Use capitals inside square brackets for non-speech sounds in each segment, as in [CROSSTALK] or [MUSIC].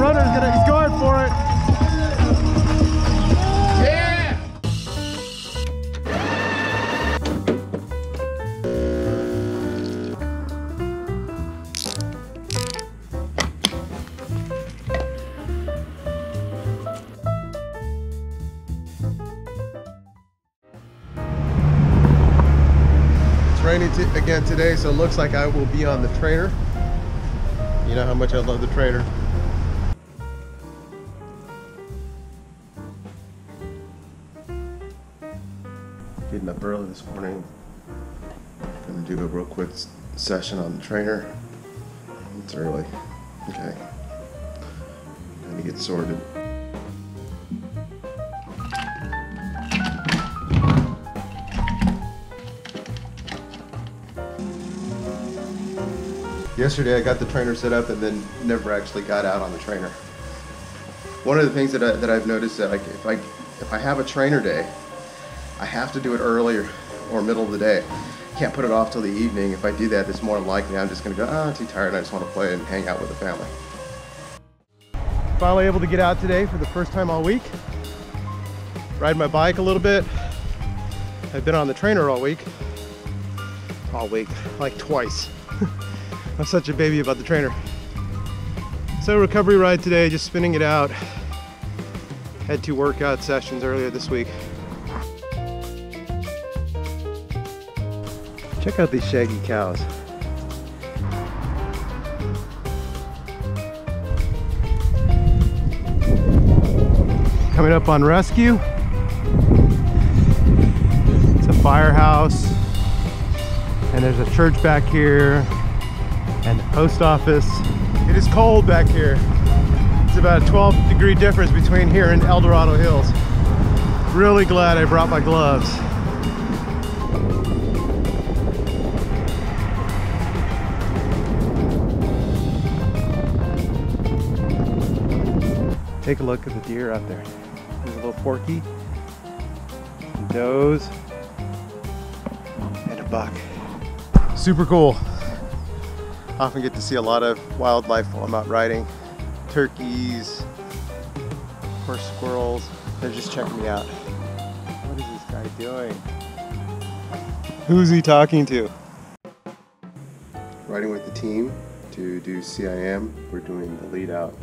runner's gonna, he's going for it. Yeah! It's raining again today, so it looks like I will be on the trainer. You know how much I love the trainer. Early this morning. Gonna do a real quick session on the trainer. It's early. Okay. Gonna get sorted. Yesterday I got the trainer set up and then never actually got out on the trainer. One of the things that, I, that I've noticed that like if I if I have a trainer day, I have to do it early or, middle of the day. Can't put it off till the evening. If I do that, it's more likely I'm just gonna go, ah, I'm too tired. I just want to play and hang out with the family. Finally able to get out today for the first time all week. Ride my bike a little bit. I've been on the trainer all week. All week, like twice. [LAUGHS] I'm such a baby about the trainer. So recovery ride today, just spinning it out. Had two workout sessions earlier this week. Check out these shaggy cows. Coming up on rescue. It's a firehouse. And there's a church back here and post office. It is cold back here. It's about a 12 degree difference between here and El Dorado Hills. Really glad I brought my gloves. Take a look at the deer out there. There's a little porky, some does, and a buck. Super cool. Often get to see a lot of wildlife while I'm out riding. Turkeys, of course squirrels. They're just checking me out. What is this guy doing? Who's he talking to? Riding with the team to do CIM. We're doing the lead out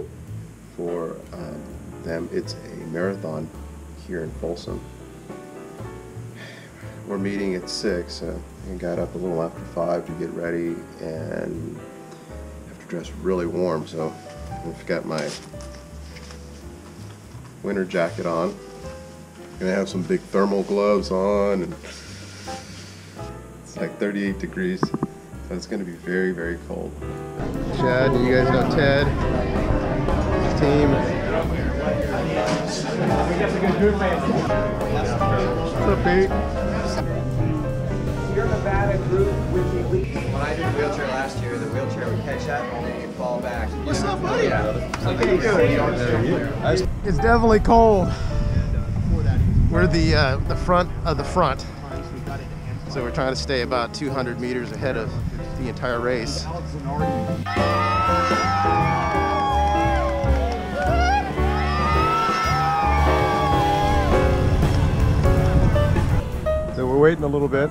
for um, them. It's a marathon here in Folsom. We're meeting at six, so I got up a little after five to get ready and have to dress really warm. So I've got my winter jacket on. I'm Gonna have some big thermal gloves on, and it's like 38 degrees, so it's gonna be very, very cold. Chad, you guys know Ted, team. What's up, Pete? Your Nevada group with the lead. When I did wheelchair last year, the wheelchair would catch up and then you'd fall back. What's up, buddy? How you doing? It's definitely cold. We're the uh, the front of the front, so we're trying to stay about 200 meters ahead of the entire race. We're waiting a little bit.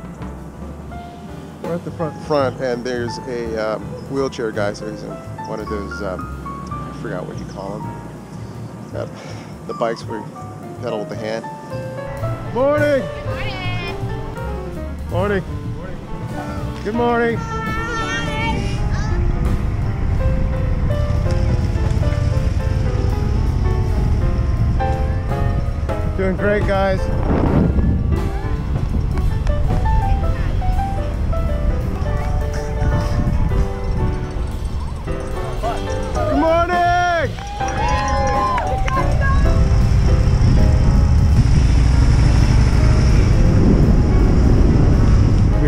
We're at the front front, and there's a um, wheelchair guy. So he's in one of those. Um, I forgot what you call them. Yep. The bikes where you pedal with the hand. Morning. Morning. Good Morning. Good morning. Doing great, guys.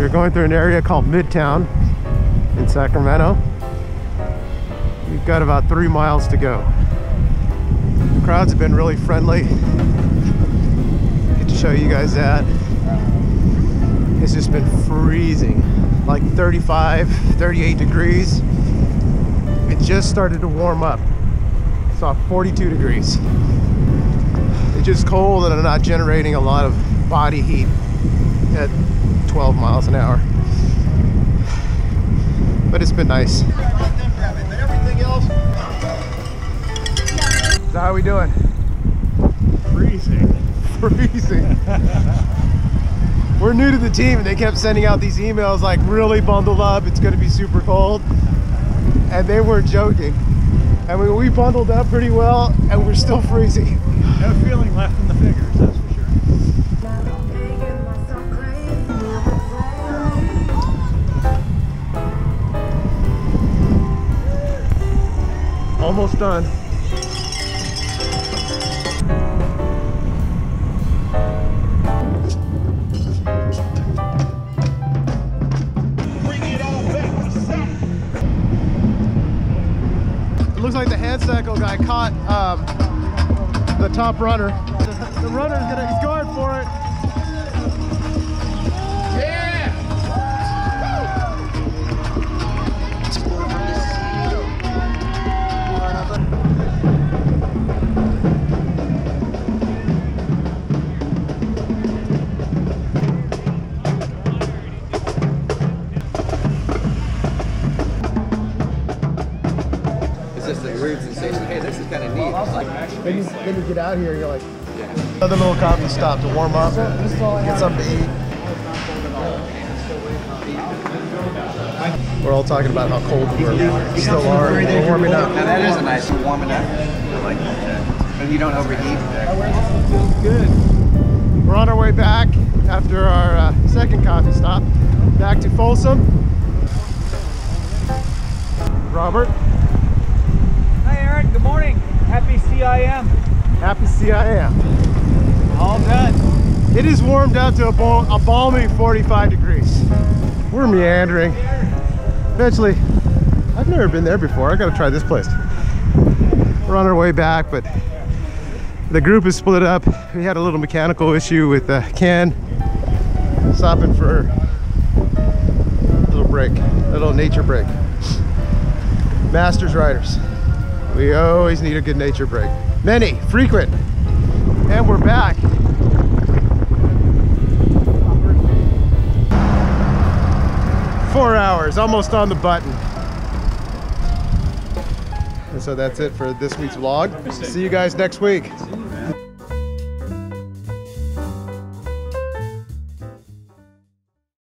Are going through an area called Midtown in Sacramento. We've got about three miles to go. The crowds have been really friendly. Get to show you guys that. It's just been freezing, like 35, 38 degrees. It just started to warm up. It's saw 42 degrees. It's just cold and I'm not generating a lot of body heat at 12 miles an hour. But it's been nice. So how are we doing? Freezing. Freezing. We're new to the team and they kept sending out these emails like really bundled up, it's gonna be super cold. And they weren't joking. And we, we bundled up pretty well and we're still freezing. No feeling left in the fingers, done. It looks like the hand cycle guy caught um, the top runner. The, the runner's gonna, Then you, then you get out here and you're like, another little coffee stop to warm up, get something to eat. We're all talking about how cold we are. We still are. We're warming up. Now that is a nice warming up. I like that. And you don't overheat. Feels Good. We're on our way back after our uh, second coffee stop, back to Folsom. Robert, Hi, Aaron. Good morning. Happy CIM. Happy CIM. All done. It is warmed up to a, a balmy 45 degrees. We're meandering. Eventually, I've never been there before. I gotta try this place. We're on our way back, but the group is split up. We had a little mechanical issue with the can. Stopping for a little break, a little nature break. Masters riders. We always need a good nature break. Many, frequent. And we're back. Four hours, almost on the button. And so that's it for this week's vlog. See you guys next week.